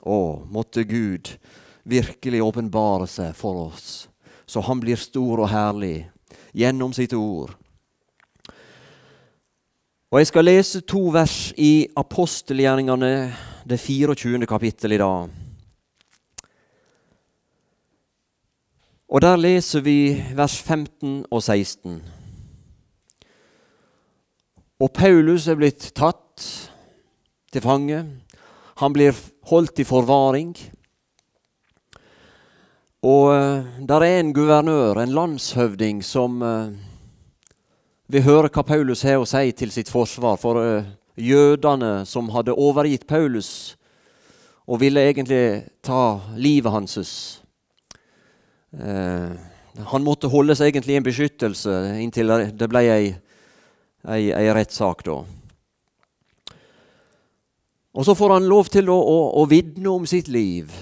Å, måtte Gud virkelig åpenbare seg for oss, så han blir stor og herlig gjennom sitt ord. Og Jeg skal lese to vers i apostelgjerningene, det 24. kapittel i dag. Og Der leser vi vers 15 og 16. Og Paulus er blitt tatt til fange. Han blir holdt i forvaring. Og uh, der er en guvernør, en landshøvding, som uh, vil høre hva Paulus har å si til sitt forsvar. For uh, jødene som hadde overgitt Paulus og ville egentlig ta livet hans. han måtte holdes egentlig i en beskyttelse inntil det ble ei, ei, ei rettssak, da. Og så får han lov til å, å, å vitne om sitt liv.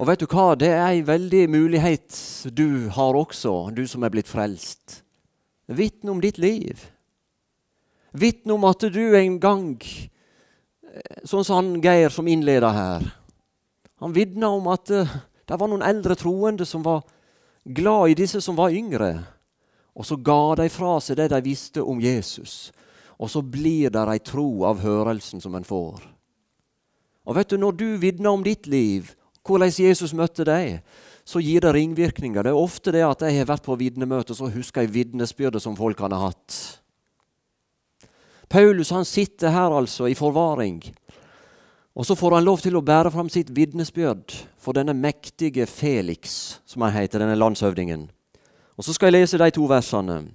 Og vet du hva, det er ei veldig mulighet du har også, du som er blitt frelst. Vitne om ditt liv. Vitne om at du en gang, eh, sånn som han Geir som innleder her Han vitna om at uh, det var noen eldre troende som var glad i disse som var yngre. Og så ga de fra seg det de visste om Jesus. Og så blir det ei tro av hørelsen som en får. Og vet du, Når du vitner om ditt liv, hvordan Jesus møtte deg, så gir det ringvirkninger. Det er ofte det at jeg har vært på vitnemøte, så husker jeg vitnesbyrdet som folk har hatt. Paulus han sitter her altså i forvaring. Og så får han lov til å bære fram sitt vitnesbyrd for denne mektige Felix, som han heter, denne landshøvdingen. Og Så skal jeg lese de to versene.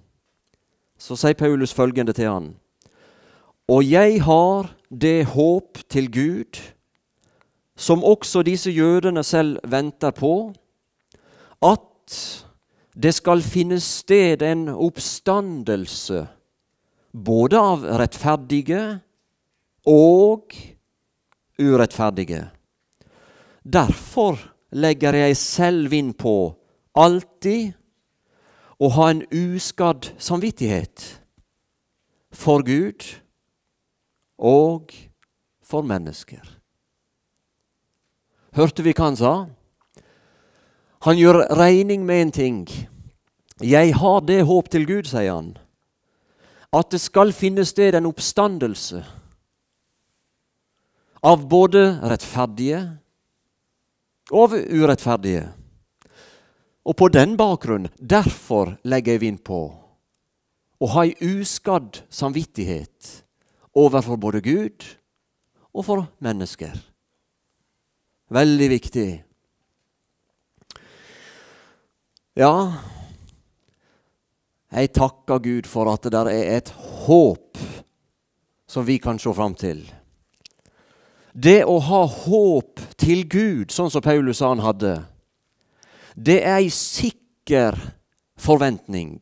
Så sier Paulus følgende til han. Og jeg har det håp til Gud som også disse jødene selv venter på, at det skal finne sted en oppstandelse både av rettferdige og urettferdige. Derfor legger jeg selv inn på alltid å ha en uskadd samvittighet for Gud og for mennesker. Hørte vi hva han sa? Han gjør regning med en ting. Jeg har det håp til Gud, sier han, at det skal finne sted en oppstandelse av både rettferdige og urettferdige. Og på den bakgrunn, derfor legger jeg vind på å ha ei uskadd samvittighet overfor både Gud og for mennesker. Veldig viktig. Ja, jeg takker Gud for at det der er et håp som vi kan se fram til. Det å ha håp til Gud, sånn som Paulus sa han hadde, det er ei sikker forventning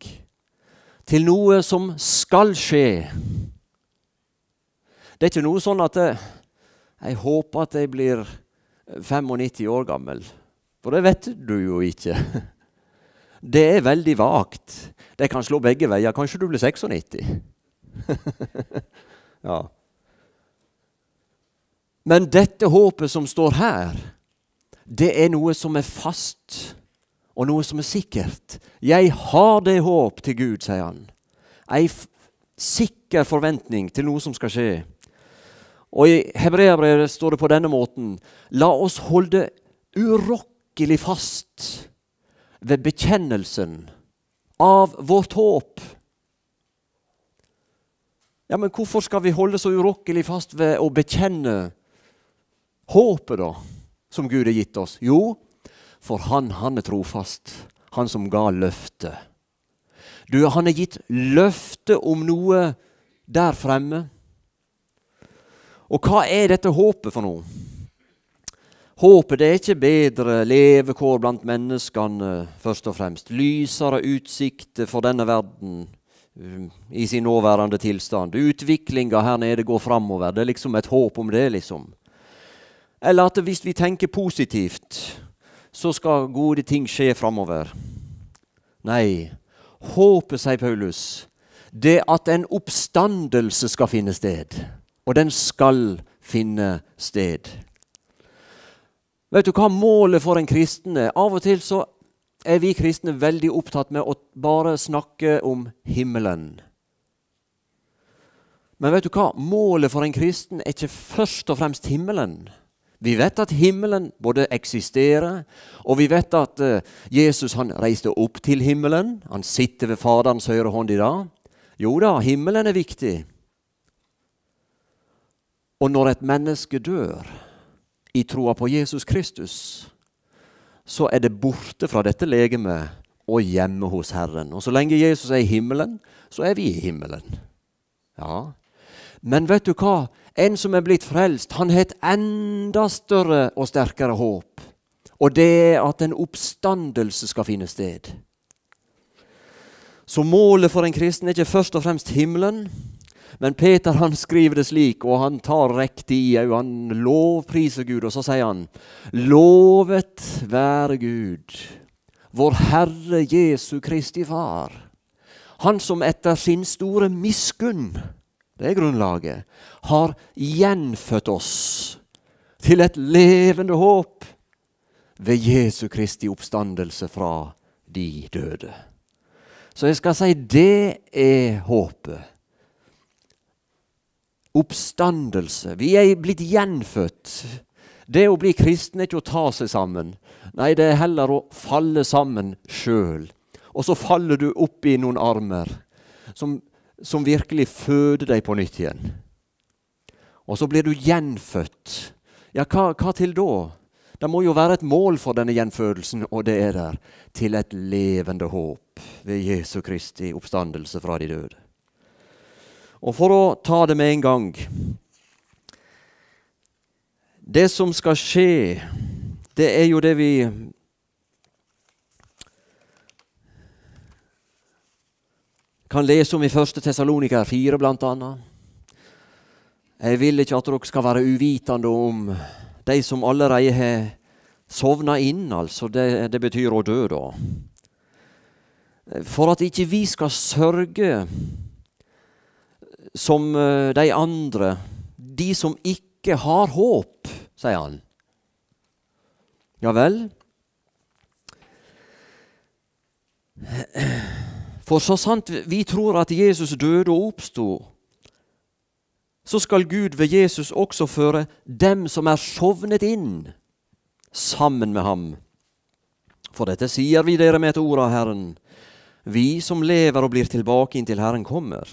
til noe som skal skje. Det er ikke noe sånn at jeg, jeg håper at jeg blir 95 år gammel. For det vet du jo ikke. Det er veldig vagt. Det kan slå begge veier. Kanskje du blir 96. ja. Men dette håpet som står her, det er noe som er fast, og noe som er sikkert. Jeg har det håp til Gud, sier han. Ei sikker forventning til noe som skal skje. Og I Hebreabrevet står det på denne måten La oss holde urokkelig fast ved bekjennelsen av vårt håp. Ja, Men hvorfor skal vi holde så urokkelig fast ved å bekjenne håpet, da, som Gud har gitt oss? Jo, for han, han er trofast. Han som ga løftet. Du, han har gitt løfte om noe der fremme og hva er dette håpet for noe? Håpet det er ikke bedre levekår blant menneskene, først og fremst. Lysere utsikter for denne verden um, i sin nåværende tilstand. Utviklinga her nede går framover. Det er liksom et håp om det, liksom. Eller at hvis vi tenker positivt, så skal gode ting skje framover. Nei, håpet, sier Paulus, det at en oppstandelse skal finne sted. Og den skal finne sted. Vet du hva målet for en kristen er? Av og til så er vi kristne veldig opptatt med å bare snakke om himmelen. Men vet du hva? Målet for en kristen er ikke først og fremst himmelen. Vi vet at himmelen både eksisterer, og vi vet at uh, Jesus han reiste opp til himmelen. Han sitter ved Faderens høyre hånd i dag. Jo da, himmelen er viktig. Og når et menneske dør i troa på Jesus Kristus, så er det borte fra dette legemet og hjemme hos Herren. Og så lenge Jesus er i himmelen, så er vi i himmelen. Ja. Men vet du hva? En som er blitt frelst, han har et enda større og sterkere håp. Og det er at en oppstandelse skal finne sted. Så målet for en kristen er ikke først og fremst himmelen. Men Peter han skriver det slik, og han tar riktig i òg. Han lovpriser Gud, og så sier han Lovet være Gud, vår Herre Jesu Kristi Far. Han som etter sin store miskunn det er grunnlaget, har gjenfødt oss til et levende håp ved Jesu Kristi oppstandelse fra de døde. Så jeg skal si det er håpet. Oppstandelse. Vi er blitt gjenfødt. Det å bli kristen er ikke å ta seg sammen. Nei, det er heller å falle sammen sjøl. Og så faller du opp i noen armer som som virkelig føder deg på nytt igjen. Og så blir du gjenfødt. Ja, hva, hva til da? Det må jo være et mål for denne gjenfødelsen, og det er der. Til et levende håp ved Jesu Kristi oppstandelse fra de døde. Og for å ta det med en gang Det som skal skje, det er jo det vi kan lese om i 1. Tessaloniker 4 bl.a. Jeg vil ikke at dere skal være uvitende om de som allerede har sovna inn, altså. Det, det, betyr å dø, da. For at ikke vi skal sørge som eh, de andre, de som ikke har håp, sier han. Ja vel? For så sant vi tror at Jesus døde og oppsto, så skal Gud ved Jesus også føre dem som er sovnet inn, sammen med ham. For dette sier vi dere med et ord av Herren, vi som lever og blir tilbake inntil Herren kommer.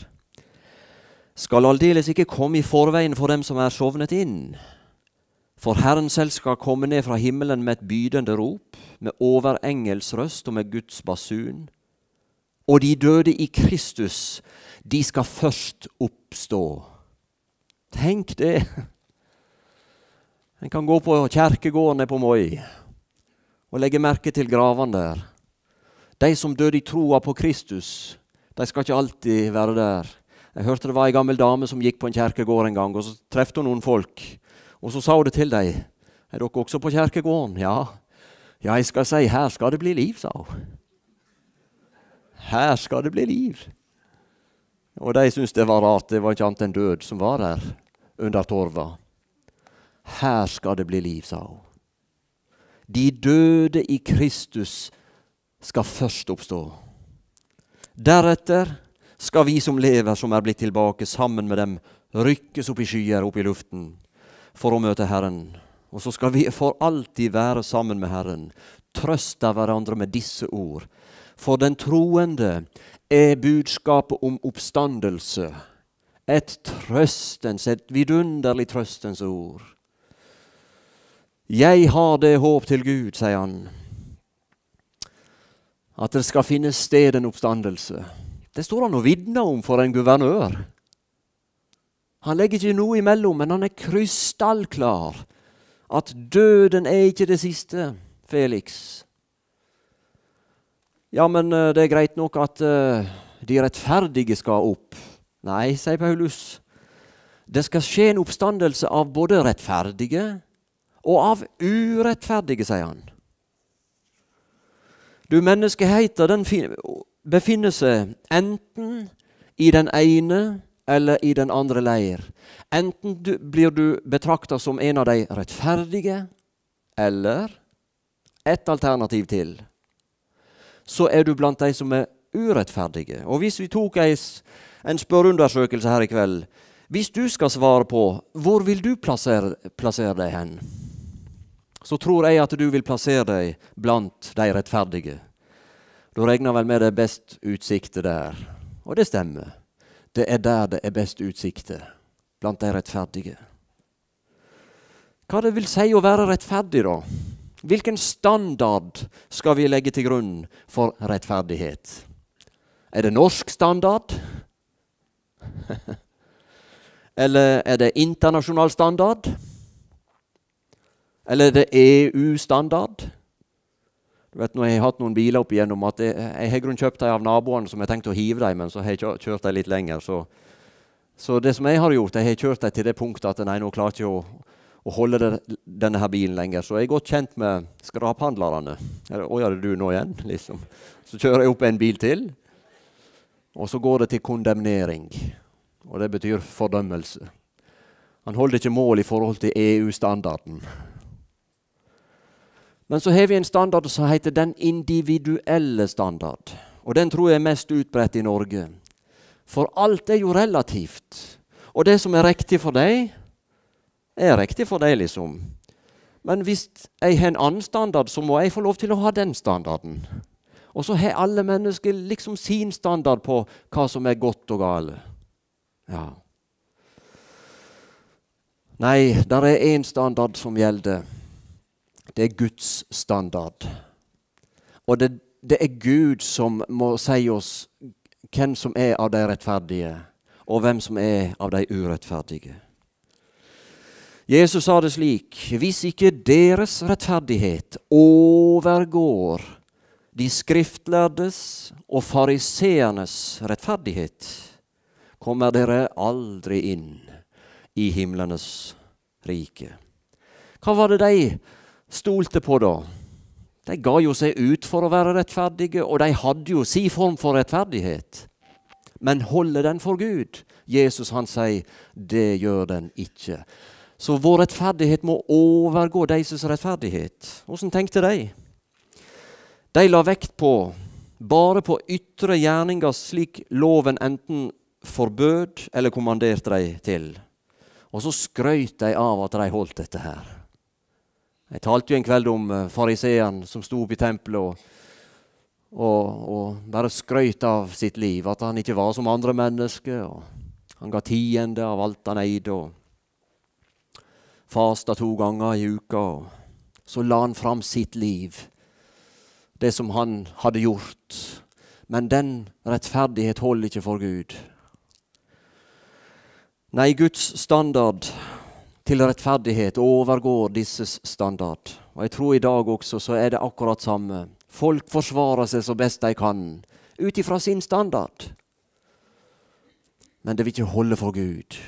Skal aldeles ikke komme i forveien for dem som er sovnet inn. For Herren selv skal komme ned fra himmelen med et bydende rop, med overengels røst og med Guds basun og de døde i Kristus, de skal først oppstå. Tenk det! En kan gå på kjerkegården på Moi og legge merke til gravene der. De som døde i troa på Kristus, de skal ikke alltid være der. Jeg hørte det var ei gammel dame som gikk på en kjerkegård en gang, og så trefte hun noen folk. Og så sa hun det til dem. Er dere også på kjerkegården? Ja. Ja, jeg skal si her skal det bli liv, sa hun. Her skal det bli liv. Og de syntes det var rart. Det var ikke annet enn død som var der under torva. Her skal det bli liv, sa hun. De døde i Kristus skal først oppstå. Deretter skal vi som lever, som er blitt tilbake, sammen med dem rykkes opp i skyer, opp i luften, for å møte Herren. Og så skal vi for alltid være sammen med Herren. Trøst av hverandre med disse ord. For den troende er budskapet om oppstandelse et trøstens, et vidunderlig trøstens ord. Jeg har det håp til Gud, sier han, at det skal finnes sted en oppstandelse. Det står han og vitner om for en guvernør. Han legger ikke noe imellom, men han er krystallklar. At døden er ikke det siste, Felix. Ja, men eh, det er greit nok at uh, de rettferdige skal opp. Nei, sier Paulus. Det skal skje en oppstandelse av både rettferdige og av urettferdige, sier han. Du, menneskeheten den befinner seg enten i den ene eller i den andre leir. Enten du, blir du betrakta som en av de rettferdige, eller et alternativ til. Så er du blant de som er urettferdige. Og hvis vi tok en spørreundersøkelse her i kveld Hvis du skal svare på hvor vil du plassere, plassere deg hen, så tror jeg at du vil plassere deg blant de rettferdige. Da regner vel med det er best utsikter der. Og det stemmer. Det er der det er best utsikter. Blant de rettferdige. Hva det vil si å være rettferdig, da? Hvilken standard skal vi legge til grunn for rettferdighet? Er det norsk standard? Eller er det internasjonal standard? Eller er det EU-standard? Du vet, Nå har jeg hatt noen biler opp igjennom at jeg, jeg har kjøpt dem av naboene som jeg tenkte å hive dem, men så har jeg kjørt dem litt lenger. Så, så, det som jeg har gjort, jeg har kjørt dem til det punktet at nei, nå klarer jeg ikke å, å holde det, denne her bilen lenger. Så jeg er godt kjent med skraphandlerne. Å ja, det du nå igjen? liksom. Så kjører jeg opp en bil til, og så går det til kondemnering. Og det betyr fordømmelse. Han holder ikke mål i forhold til EU-standarden. Men så har vi en standard som heter den individuelle standard. Og den tror jeg er mest utbredt i Norge. For alt er jo relativt. Og det som er riktig for deg, er riktig for deg, liksom. Men hvis jeg har en annen standard, så må jeg få lov til å ha den standarden. Og så har alle mennesker liksom sin standard på hva som er godt og galt. Ja. Nei, der er én standard som gjelder. Det er Guds standard. Og det, det, er Gud som må si oss hvem som er av de rettferdige, og hvem som er av de urettferdige. Jesus sa det slik.: Hvis ikke deres rettferdighet overgår de skriftlærdes og fariseernes rettferdighet, kommer dere aldri inn i himlenes rike. Hva var det de stolte på da? De ga jo seg ut for å være rettferdige, og de hadde jo si form for rettferdighet. Men holder den for Gud? Jesus han sier det gjør den ikke. Så vår rettferdighet må overgå deres rettferdighet. Åssen tenkte de? De la vekt på bare på ytre gjerninger slik loven enten forbød eller kommanderte de til. Og så skrøt de av at de holdt dette her. Jeg talte jo en kveld om uh, fariseeren som sto oppe i tempelet og, og, og, bare skrøt av sitt liv. At han ikke var som andre mennesker. han ga tiende av alt han eide. og Fasta to ganger i uka. og Så la han fram sitt liv, det som han hadde gjort. Men den rettferdighet holder ikke for Gud. Nei, Guds standard til rettferdighet overgår disses standard. Og jeg tror i dag også så er det akkurat samme. Folk forsvarer seg så best de kan, ut ifra sin standard. Men det vil ikke holde for Gud.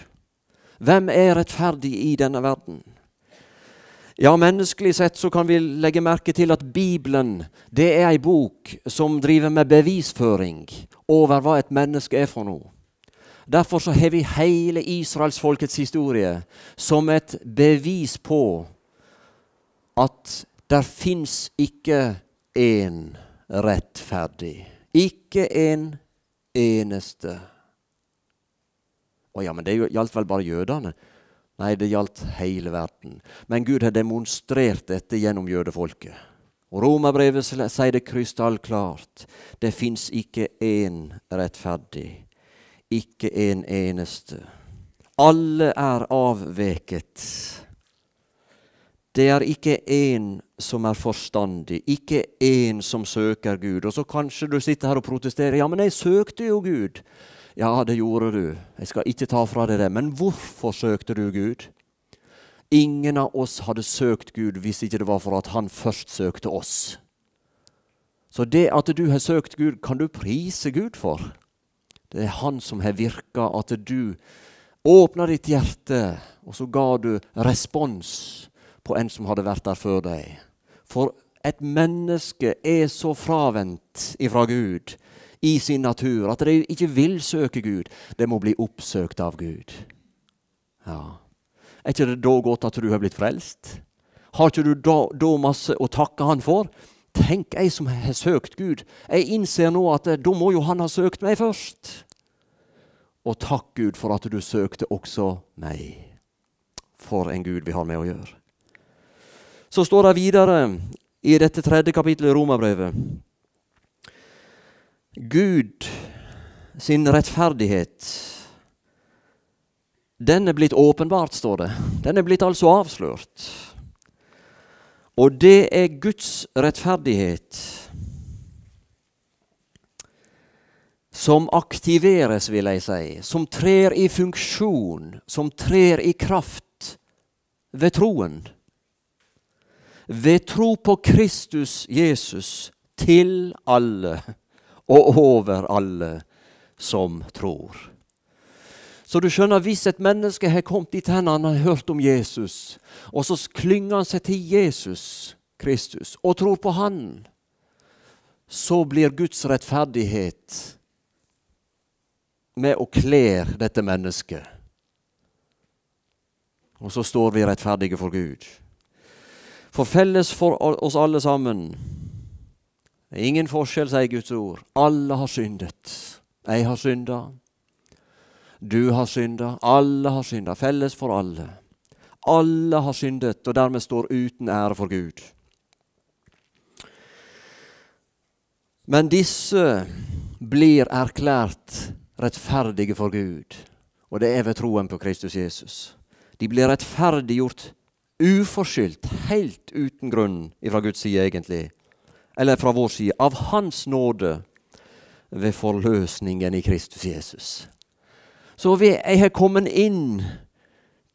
Hvem er rettferdig i denne verden? Ja, Menneskelig sett så kan vi legge merke til at Bibelen det er ei bok som driver med bevisføring over hva et menneske er for noe. Derfor så har vi hele israelsfolkets historie som et bevis på at der fins ikke én rettferdig. Ikke en eneste. Å ja, men det gjaldt vel bare jødene? Nei, det gjaldt hele verden. Men Gud har demonstrert dette gjennom jødefolket. Og Romerbrevet sier det krystallklart. Det fins ikke én rettferdig ikke en eneste. Alle er avveket. Det er ikke én som er forstandig, ikke én som søker Gud. Og så kanskje du sitter her og protesterer. Ja, men jeg søkte jo Gud. Ja, det gjorde du. Jeg skal ikke ta fra deg det. Men hvorfor søkte du Gud? Ingen av oss hadde søkt Gud hvis ikke det var for at han først søkte oss. Så det at du har søkt Gud, kan du prise Gud for. Det er Han som har virka, at du åpna ditt hjerte, og så ga du respons på en som hadde vært der før deg. For et menneske er så fravendt ifra Gud i sin natur. At de ikke vil søke Gud. De må bli oppsøkt av Gud. Ja. Er ikke det da godt at du har blitt frelst? Har ikke du da, da masse å takke Han for? Tenk, jeg som har søkt Gud. Jeg innser nå at eh, da må jo Han ha søkt meg først. Og takk Gud for at du søkte også meg. For en Gud vi har med å gjøre. Så står det videre i dette tredje kapittelet i Romerbrevet Gud sin rettferdighet den er blitt åpenbart, står det. Den er blitt altså avslørt. Og det er Guds rettferdighet som aktiveres, vil jeg si, som trer i funksjon, som trer i kraft ved troen. Ved tro på Kristus Jesus til alle og over alle som tror. Så du skjønner, hvis et menneske har kommet dit hen han har hørt om Jesus, og så klynger han seg til Jesus Kristus og tror på Han, så blir Guds rettferdighet med å kle dette mennesket. Og så står vi rettferdige for Gud. For felles for oss alle sammen ingen forskjell, sier Guds ord. Alle har syndet. Jeg har synda. Du har synda, alle har synda. Felles for alle. Alle har syndet og dermed står uten ære for Gud. Men disse blir erklært rettferdige for Gud, og det er ved troen på Kristus Jesus. De blir rettferdiggjort uforskyldt, helt uten grunn fra Guds side, egentlig, eller fra vår side, av Hans nåde ved forløsningen i Kristus Jesus. Så jeg har kommet inn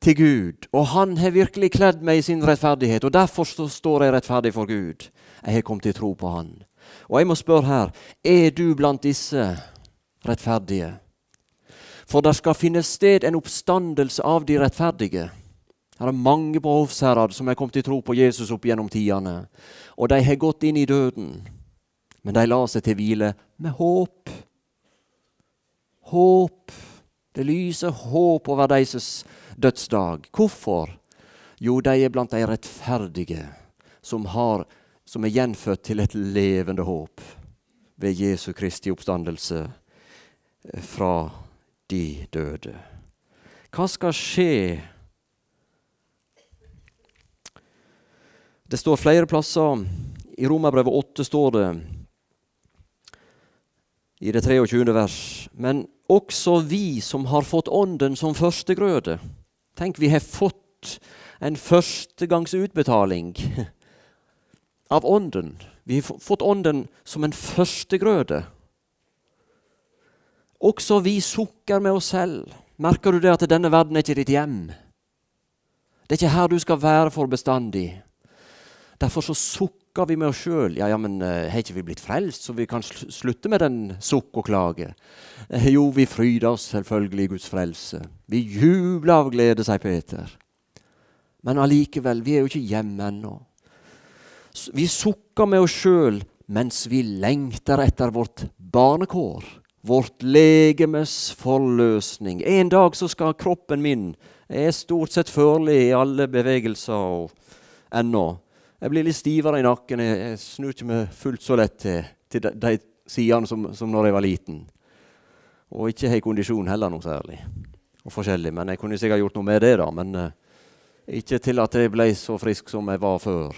til Gud, og Han har virkelig kledd meg i sin rettferdighet. og Derfor står jeg rettferdig for Gud. Jeg har kommet til tro på Han. Og jeg må spørre her er du blant disse rettferdige? For det skal finne sted en oppstandelse av de rettferdige. Her er mange på Hovsherad som har kommet til tro på Jesus opp gjennom tidene. Og de har gått inn i døden, men de la seg til hvile med håp. Håp. Det lyser håp over deres dødsdag. Hvorfor? Jo, de er blant de rettferdige som, har, som er gjenfødt til et levende håp ved Jesu Kristi oppstandelse eh, fra de døde. Hva skal skje? Det står flere plasser. I Romerbrevet 8 står det i det 23. vers. Men også vi som har fått Ånden som førstegrøde. Tenk, vi har fått en førstegangsutbetaling av Ånden. Vi har fått Ånden som en førstegrøde. Også vi sukker med oss selv. Merker du det at denne verden er ikke ditt hjem? Det er ikke her du skal være for bestandig. Derfor så sukker vi med oss sjøl. Ja, ja, men uh, har ikke vi blitt frelst, så vi kan slutte med den sukk og klage? Uh, jo, vi fryder oss selvfølgelig i Guds frelse. Vi jubler av glede, sier Peter. Men allikevel, vi er jo ikke hjemme ennå. Vi sukker med oss sjøl mens vi lengter etter vårt barnekår. Vårt legemes forløsning. En dag så skal kroppen min Jeg er stort sett førlig i alle bevegelser ennå. Jeg blir litt stivere i nakken. Jeg, jeg snur ikke meg fullt så lett til, til de, de sidene som, som når jeg var liten. Og ikke har kondisjon heller noe særlig. Og forskjellig. Men jeg kunne sikkert gjort noe med det, da. Men uh, ikke til at jeg ble så frisk som jeg var før.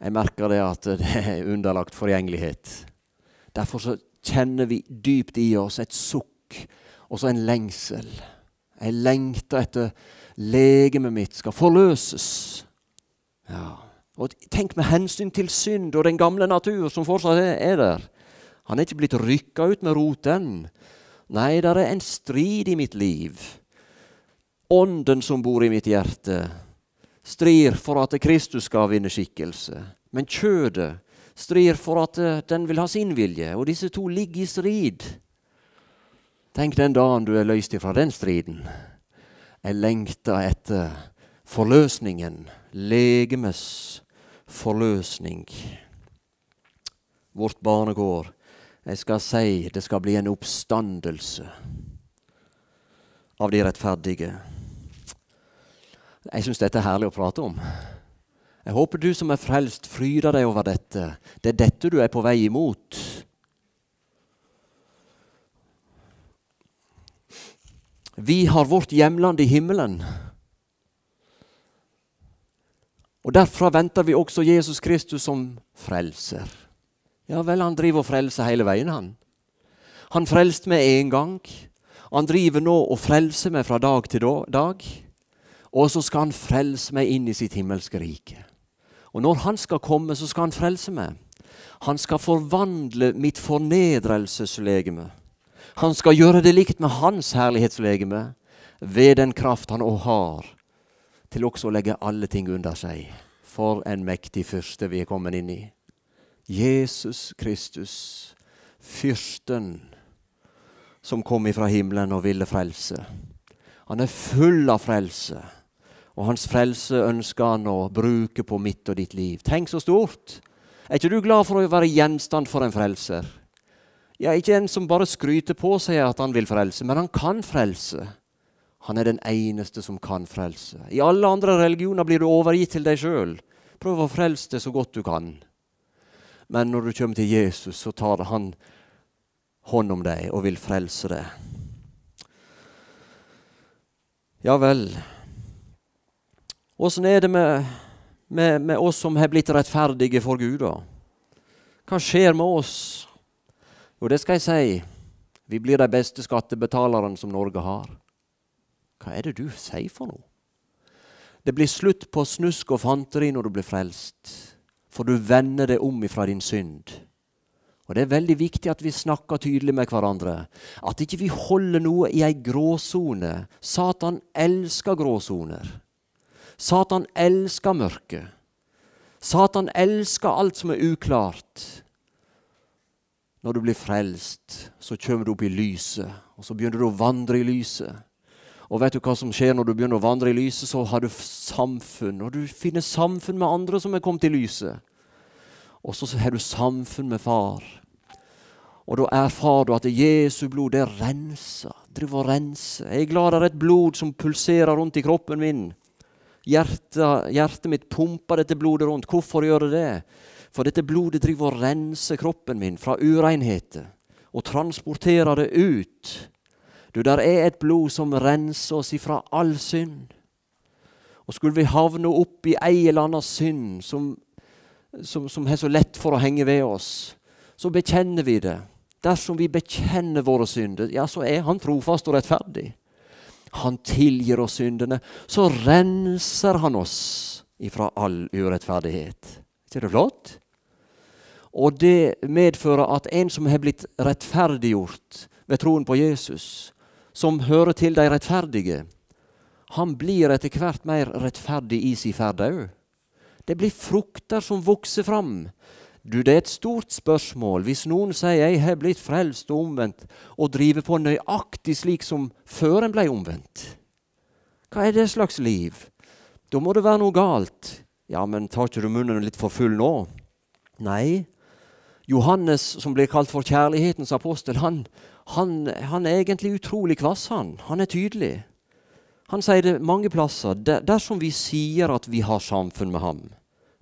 Jeg merker det at det er underlagt forgjengelighet. Derfor så kjenner vi dypt i oss et sukk og så en lengsel. Jeg lengter etter legemet mitt skal forløses ja. Og tenk med hensyn til synd og den gamle natur som fortsatt er der. Han er ikke blitt rykka ut med roten. Nei, det er en strid i mitt liv. Ånden som bor i mitt hjerte, strir for at Kristus skal vinne skikkelse. Men kjødet strir for at eh, den vil ha sin vilje. Og disse to ligger i strid. Tenk den dagen du er løst ifra den striden. Jeg lengter etter forløsningen legemes forløsning. Vårt barnegård. Jeg skal si det skal bli en oppstandelse av de rettferdige. Jeg syns dette er herlig å prate om. Jeg håper du som er frelst, fryder deg over dette. Det er dette du er på vei imot. Vi har vårt hjemland i himmelen. Og Derfra venter vi også Jesus Kristus som frelser. Ja vel, han driver og frelser hele veien, han. Han frelste meg én gang. Han driver nå og frelser meg fra dag til dag. Og så skal han frelse meg inn i sitt himmelske rike. Og når han skal komme, så skal han frelse meg. Han skal forvandle mitt fornedrelseslegeme. Han skal gjøre det likt med hans herlighetslegeme ved den kraft han òg har til også å legge alle ting under seg. For en mektig fyrste vi er kommet inn i. Jesus Kristus, fyrsten som kom ifra himmelen og ville frelse. Han er full av frelse, og hans frelse ønsker han å bruke på mitt og ditt liv. Tenk så stort! Er ikke du glad for å være gjenstand for en frelser? Ja, ikke en som bare skryter på seg at han vil frelse, men han kan frelse. Han er den eneste som kan frelse. I alle andre religioner blir du overgitt til deg sjøl. Prøv å frelse deg så godt du kan. Men når du kommer til Jesus, så tar han hånd om deg og vil frelse deg. Ja vel. Åssen er det med, med, med, oss som har blitt rettferdige for Gud, da? Hva skjer med oss? Jo, det skal jeg si. Vi blir de beste skattebetalerne som Norge har. Hva er det du sier for noe? Det blir slutt på snusk og fanteri når du blir frelst for du vender deg om ifra din synd. Og Det er veldig viktig at vi snakker tydelig med hverandre. At ikke vi holder noe i ei gråsone. Satan elsker gråsoner. Satan elsker mørket. Satan elsker alt som er uklart. Når du blir frelst, så kommer du opp i lyset, og så begynner du å vandre i lyset. Og vet du hva som skjer når du begynner å vandre i lyset? Så har du samfunn, og du finner samfunn med andre som er kommet i lyset. Og så har du samfunn med far. Og da erfarer du at Jesu blod, det renser. Driver og renser. Jeg er glad det er et blod som pulserer rundt i kroppen min. Hjertet, hjertet mitt pumper dette blodet rundt. Hvorfor gjør det det? For dette blodet driver og renser kroppen min fra urenheter og transporterer det ut du, der er et blod som renser oss ifra all synd. Og skulle vi havne opp i ei eller annen synd som, som, som er så lett for å henge ved oss, så bekjenner vi det. Dersom vi bekjenner våre synder, ja, så er Han trofast og rettferdig. Han tilgir oss syndene. Så renser Han oss ifra all urettferdighet. Er ikke det flott? Og det medfører at en som har blitt rettferdiggjort ved troen på Jesus, som hører til de rettferdige, han blir etter hvert mer rettferdig i si ferd òg. Det blir frukter som vokser fram. Du, Det er et stort spørsmål hvis noen sier 'jeg har blitt frelst og omvendt', og driver på nøyaktig slik som før en ble omvendt. Hva er det slags liv? Da må det være noe galt. Ja, men tar ikke du munnen litt for full nå? Nei. Johannes, som blir kalt for kjærlighetens apostel, han, han, han, er egentlig utrolig kvass, han. Han er tydelig. Han sier det mange plasser. dersom vi sier at vi har samfunn med ham,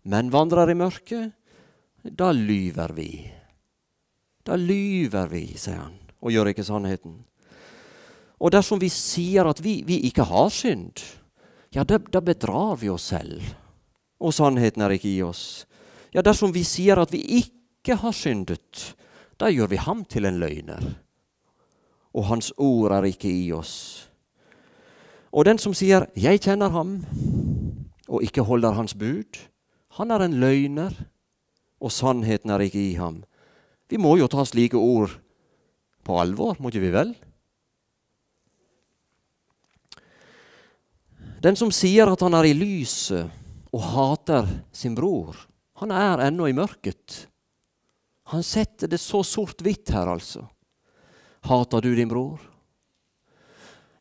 men vandrer i mørket, da lyver vi. Da lyver vi, sier han, og gjør ikke sannheten. Og dersom vi sier at vi, vi ikke har synd, ja, da, da bedrar vi oss selv, og sannheten er ikke i oss. Ja, dersom vi sier at vi ikke har syndet, da gjør vi ham til en løgner og Hans ord er ikke i oss. Og den som sier 'Jeg kjenner ham', og ikke holder hans bud, han er en løgner, og sannheten er ikke i ham. Vi må jo ta slike ord på alvor, må ikke vi vel? Den som sier at han er i lyset og hater sin bror, han er ennå i mørket. Han setter det så sort-hvitt her, altså. Hater du din bror?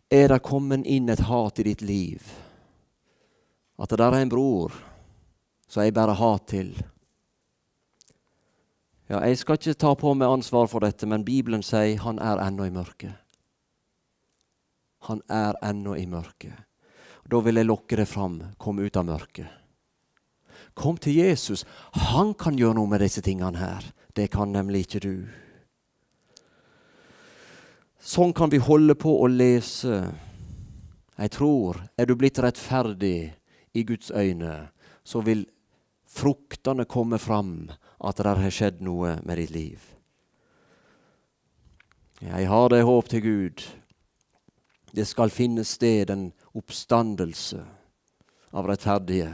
Er det kommet inn et hat i ditt liv? At det der er en bror som jeg bare hat til? Ja, Jeg skal ikke ta på meg ansvar for dette, men Bibelen sier han er ennå i mørket. Han er ennå i mørket. Da vil jeg lokke deg fram. Kom ut av mørket. Kom til Jesus. Han kan gjøre noe med disse tingene her. Det kan nemlig ikke du. Sånn kan vi holde på å lese. Jeg tror, er du blitt rettferdig i Guds øyne, så vil fruktene komme fram at det har skjedd noe med ditt liv. Jeg har det håp til Gud. Det skal finne sted en oppstandelse av rettferdige.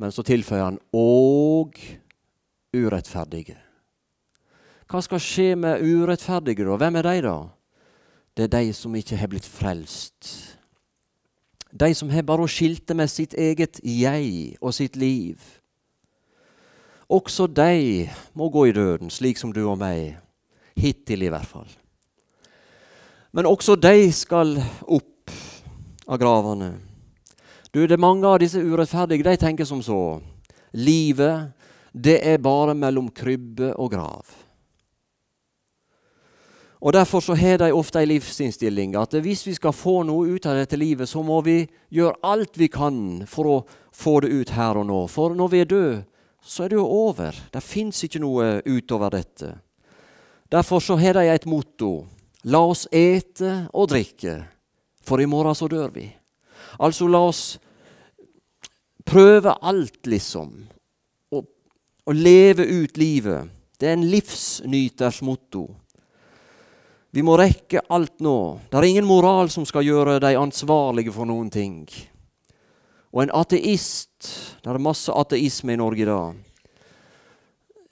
Men så tilføyer han og urettferdige. Hva skal skje med urettferdige, da? Hvem er de, da? Det er de som ikke har blitt frelst. De som har bare skilte med sitt eget jeg og sitt liv. Også de må gå i døden, slik som du og meg. Hittil, i hvert fall. Men også de skal opp av gravene. Du, det er Mange av disse urettferdige de tenker som så. Livet, det er bare mellom krybbe og grav. Og Derfor så har de ofte en livsinnstilling at hvis vi skal få noe ut av dette livet, så må vi gjøre alt vi kan for å få det ut her og nå. For når vi er døde, så er det jo over. Det fins ikke noe utover dette. Derfor så har de et motto. La oss ete og drikke, for i morgen så dør vi. Altså la oss prøve alt, liksom. Og, og leve ut livet. Det er en livsnyters motto. Vi må rekke alt nå. Det er ingen moral som skal gjøre deg ansvarlige for noen ting. Og en ateist Det er masse ateisme i Norge i dag.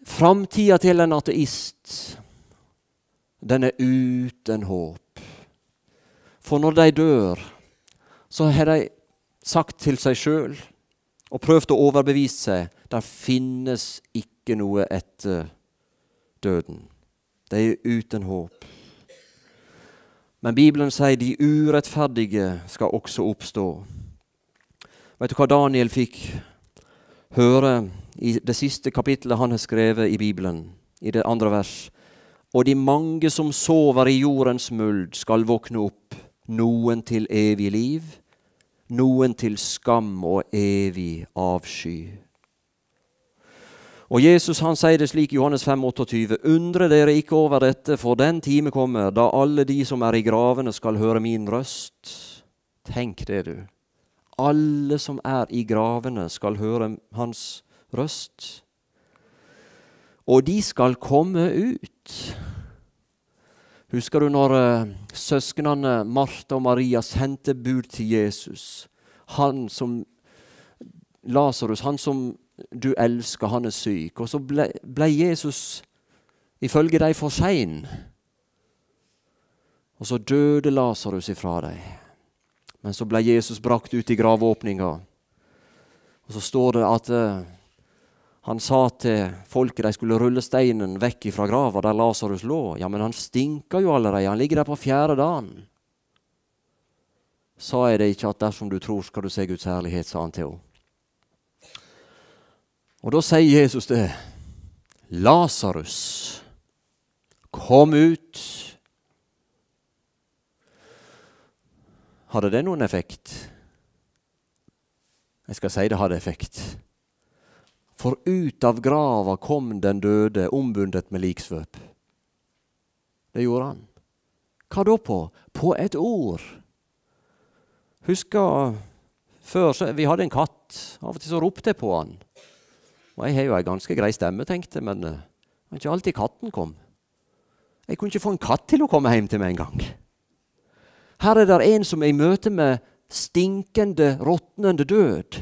Framtida til en ateist, den er uten håp. For når de dør, så har de sagt til seg sjøl og prøvd å overbevise seg det finnes ikke noe etter døden. De er uten håp. Men Bibelen sier de urettferdige skal også oppstå. Vet du hva Daniel fikk høre i det siste kapittelet han har skrevet i Bibelen, i det andre vers? Og de mange som sover i jordens muld, skal våkne opp, noen til evig liv, noen til skam og evig avsky. Og Jesus han sier det slik i Johannes 5, 28. Undre dere ikke over dette, for den time kommer da alle de som er i gravene, skal høre min røst. Tenk det, du. Alle som er i gravene, skal høre hans røst. Og de skal komme ut. Husker du når uh, søsknene Martha og Maria sendte bud til Jesus? Han som Lasarus, han som du elsker, han er syk. Og så ble, ble Jesus ifølge dem for sein. Og så døde Lasarus ifra dem. Men så ble Jesus brakt ut i gravåpninga. Og så står det at uh, han sa til folket de skulle rulle steinen vekk fra grava der Lasarus lå. Ja, men han stinker jo allerede. Han ligger der på fjerde dagen. Sa jeg det ikke at dersom du tror, skal du se Guds herlighet, sa han til henne. Og da sier Jesus det. Lasarus, kom ut. Hadde det noen effekt? Jeg skal si det hadde effekt. For ut av grava kom den døde, ombundet med liksvøp. Det gjorde han. Hva da på? På et ord. Husker før så, Vi hadde en katt. Av og til så ropte jeg på han. Og jeg har jo ei ganske grei stemme, tenkte men det var ikke alltid katten kom. Jeg kunne ikke få en katt til å komme hjem til meg en gang. Her er det en som er i møte med stinkende, råtnende død.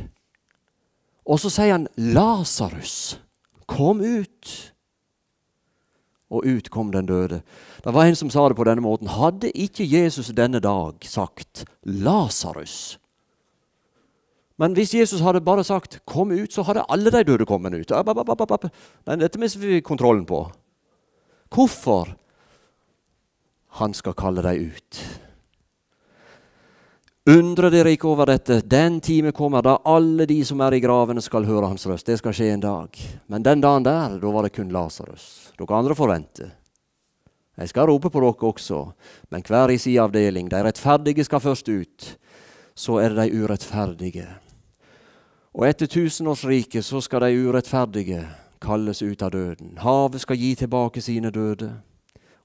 Og så sier han, 'Lasarus, kom ut.' Og ut kom den døde. Det var en som sa det på denne måten. Hadde ikke Jesus denne dag sagt 'Lasarus', men hvis Jesus hadde bare sagt 'kom ut', så hadde alle de døde kommet ut. Men dette mister vi kontrollen på. Hvorfor? Han skal kalle dem ut. Undre dere ikke over dette. Den time kommer da alle de som er i gravene, skal høre hans røst. Det skal skje en dag. Men den dagen der, da var det kun Lasarus. Dere andre får vente. Jeg skal rope på dere også, men hver i sin avdeling. De rettferdige skal først ut. Så er det de urettferdige. Og etter tusenårsriket så skal de urettferdige kalles ut av døden. Havet skal gi tilbake sine døde,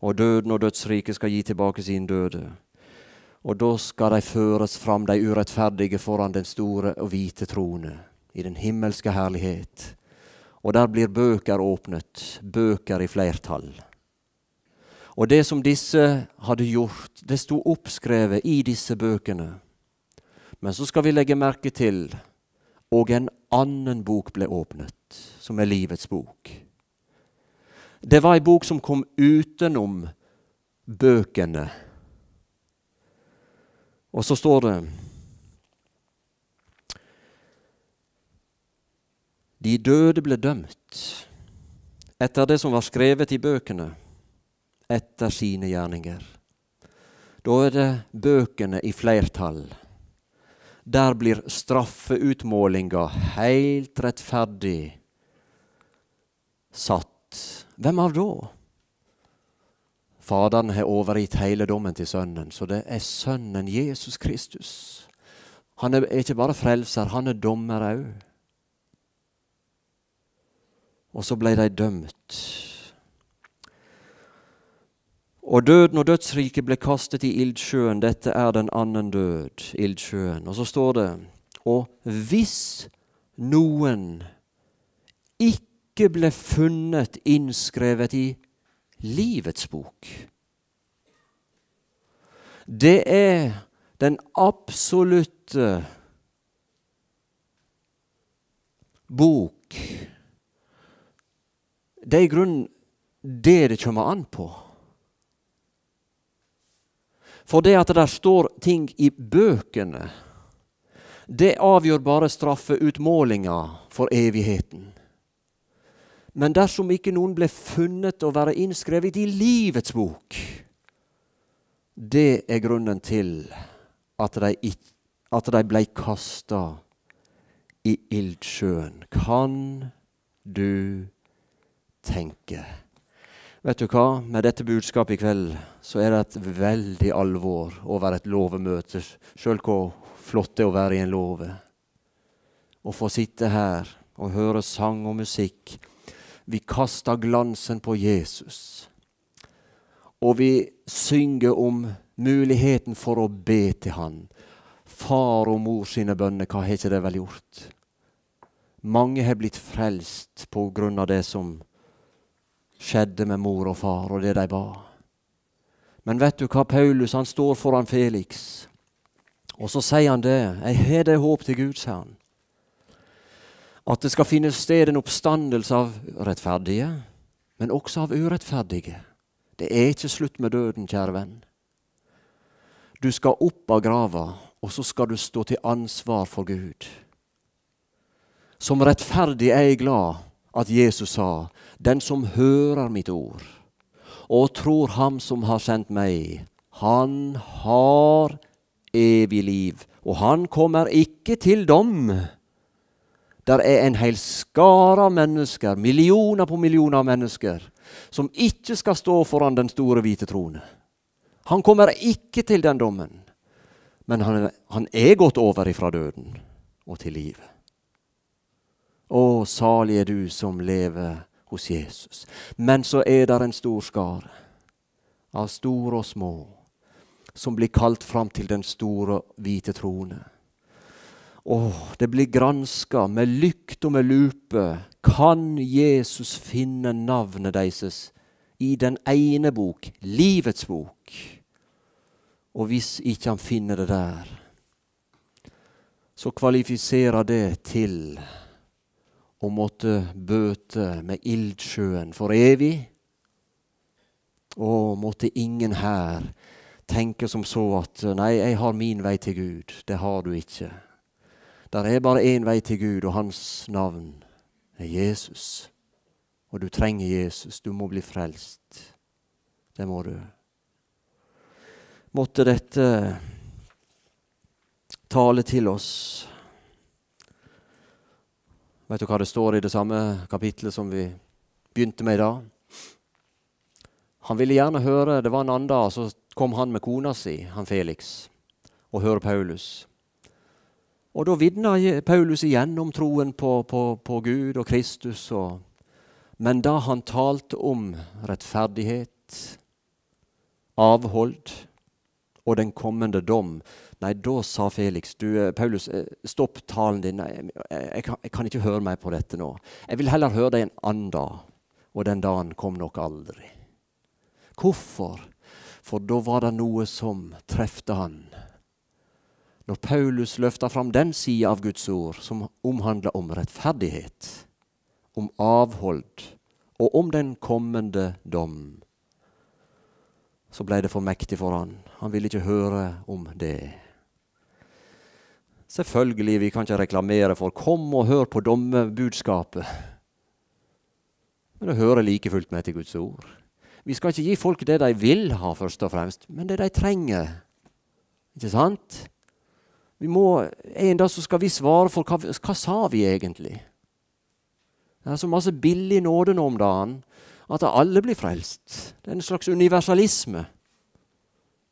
og døden og dødsriket skal gi tilbake sine døde. Og da skal de føres fram, de urettferdige, foran den store og hvite trone, i den himmelske herlighet. Og der blir bøker åpnet, bøker i flertall. Og det som disse hadde gjort, det sto oppskrevet i disse bøkene. Men så skal vi legge merke til og en annen bok ble åpnet, som er livets bok. Det var ei bok som kom utenom bøkene og så står det De døde ble dømt etter det som var skrevet i bøkene, etter sine gjerninger. Da er det bøkene i flertall. Der blir straffeutmålinga helt rettferdig satt. Hvem av da? Faderen har overgitt hele dommen til Sønnen, så det er Sønnen Jesus Kristus. Han er ikke bare frelser, han er dommer òg. Og så ble de dømt. Og døden og dødsriket ble kastet i ildsjøen. Dette er den annen død, ildsjøen. Og så står det Og hvis noen ikke ble funnet innskrevet i livets bok. Det er den absolutte bok. Det er i grunnen det det kommer an på. For det at det der står ting i bøkene, det avgjør bare straffeutmålinga for evigheten. Men dersom ikke noen ble funnet å være innskrevet i livets bok, det er grunnen til at de, at de ble kasta i ildsjøen. Kan du tenke? Vet du hva? Med dette budskapet i kveld så er det et veldig alvor over et låvemøte. Sjøl hvor flott det er å være i en låve. Å få sitte her og høre sang og musikk vi kaster glansen på Jesus. Og vi synger om muligheten for å be til Han. Far og mor sine bønner, hva har ikke det vel gjort? Mange har blitt frelst på grunn av det som skjedde med mor og far, og det de ba. Men vet du hva, Paulus han står foran Felix, og så sier han det. 'Jeg har det håp til Gud', sier han at det skal finne sted en oppstandelse av rettferdige, men også av urettferdige. Det er ikke slutt med døden, kjære venn. Du skal opp av grava, og så skal du stå til ansvar for Gud. Som rettferdig er jeg glad at Jesus sa, 'Den som hører mitt ord' og tror Ham som har sendt meg, han har evig liv, og han kommer ikke til dom der er en hel skare av mennesker, millioner på millioner av mennesker, som ikke skal stå foran den store hvite trone. Han kommer ikke til den dommen, men han, han er gått over ifra døden og til livet. Å, salig er du som lever hos Jesus. Men så er det en stor skare av store og små som blir kalt fram til den store hvite trone. Åh, det blir granska med lykt og med lupe. Kan Jesus finne navnet deres i den ene bok, livets bok? Og hvis ikke han finner det der, så kvalifiserer det til å måtte bøte med ildsjøen for evig. Og måtte ingen her tenke som så at nei, jeg har min vei til Gud. Det har du ikke. Der er bare én vei til Gud, og hans navn er Jesus. Og du trenger Jesus. Du må bli frelst. Det må du. Måtte dette tale til oss. Vet du hva det står i det samme kapitlet som vi begynte med i dag? Han ville gjerne høre Det var en annen dag, så kom han med kona si, han Felix, og høre Paulus. Og da vitna Paulus igjen om troen på, på, på Gud og Kristus. Og, men da han talte om rettferdighet, avhold og den kommende dom, nei, da sa Felix du, eh, Paulus, eh, stopp talen din. Jeg, jeg, jeg, kan, ikke høre meg på dette nå. Jeg vil heller høre deg en annen dag. Og den dagen kom nok aldri. Hvorfor? For da var det noe som trefte han. Når Paulus løfta fram den sida av Guds ord som omhandla om rettferdighet, om avhold og om den kommende dom, så ble det for mektig for han. Han ville ikke høre om det. Selvfølgelig, vi kan ikke reklamere for 'kom og hør på dommebudskapet'. Men det hører like fullt med til Guds ord. Vi skal ikke gi folk det de vil ha, først og fremst, men det de trenger. Ikke sant? Vi må, En dag så skal vi svare for hva, hva sa vi egentlig? Det er så masse billig nåde nå om dagen at alle blir frelst. Det er en slags universalisme.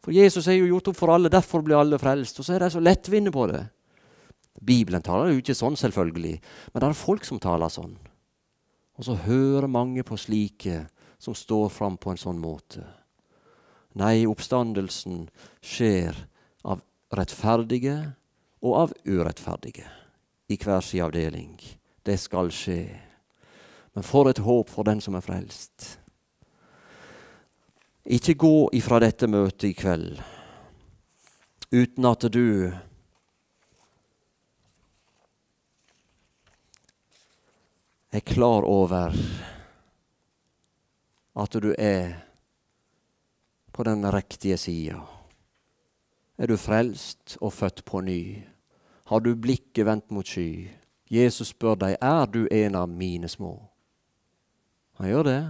For Jesus er jo gjort opp for alle, derfor blir alle frelst. Og så er de så lettvinte på det. Bibelen taler jo ikke sånn, selvfølgelig, men det er folk som taler sånn. Og så hører mange på slike som står fram på en sånn måte. Nei, oppstandelsen skjer av rettferdige og av urettferdige i hver sin avdeling. Det skal skje. Men for et håp for den som er frelst. Ikke gå ifra dette møtet i kveld uten at du er klar over at du er på den riktige sida. Er du frelst og født på ny? Har du blikket vendt mot sky? Jesus spør deg er du en av mine små. Han gjør det.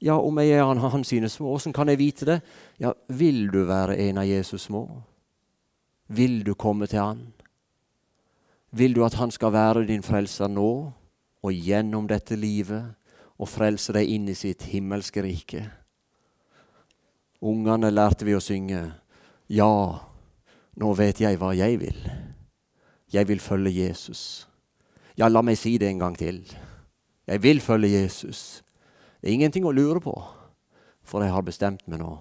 Ja, om jeg er han, han sine små, åssen kan jeg vite det? Ja, vil du være en av Jesus små? Vil du komme til han? Vil du at han skal være din frelser nå og gjennom dette livet og frelse deg inn i sitt himmelske rike? Ungene lærte vi å synge. Ja, nå vet jeg hva jeg vil. Jeg vil følge Jesus. Ja, la meg si det en gang til. Jeg vil følge Jesus. Det er ingenting å lure på, for jeg har bestemt meg nå.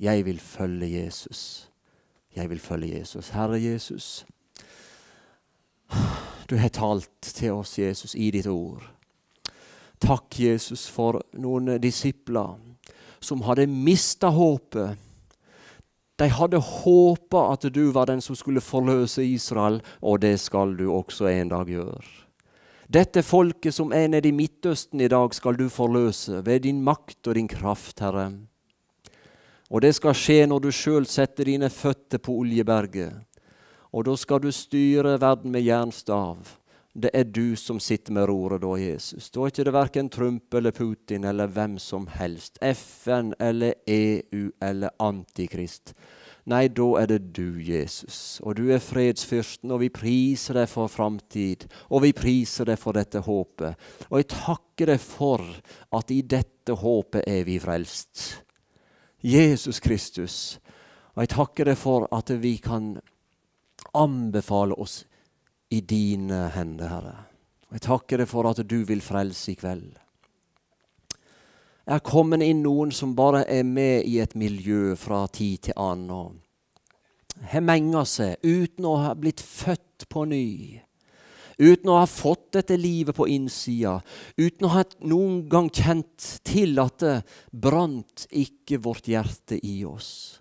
Jeg vil følge Jesus. Jeg vil følge Jesus. Herre Jesus, du har talt til oss, Jesus, i ditt ord. Takk, Jesus, for noen disipler som hadde mista håpet. De hadde håpa at du var den som skulle forløse Israel, og det skal du også en dag gjøre. Dette folket som er nede i Midtøsten i dag, skal du forløse ved din makt og din kraft, Herre. Og det skal skje når du sjøl setter dine føtter på Oljeberget. Og da skal du styre verden med jernstav. Det er du som sitter med roret da, Jesus. Da er ikke det verken Trump eller Putin eller hvem som helst. FN eller EU eller Antikrist. Nei, da er det du, Jesus. Og du er fredsfyrsten, og vi priser deg for framtid. Og vi priser deg for dette håpet. Og jeg takker deg for at i dette håpet er vi frelst. Jesus Kristus. Og jeg takker deg for at vi kan anbefale oss i dine hender, Herre. Jeg takker deg for at du vil frelse i kveld. Jeg er kommet inn noen som bare er med i et miljø fra tid til annen og har menga seg uten å ha blitt født på ny. Uten å ha fått dette livet på innsida, uten å ha noen gang kjent til at det brant ikke vårt hjerte i oss.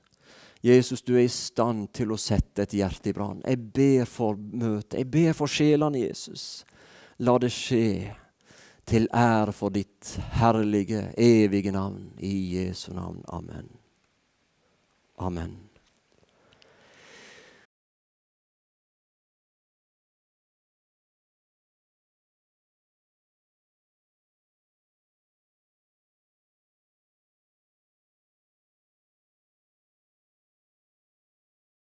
Jesus, du er i stand til å sette et hjerte i brann. Jeg ber for møtet. Jeg ber for sjelene, Jesus. La det skje til ære for ditt herlige, evige navn. I Jesu navn. Amen. Amen.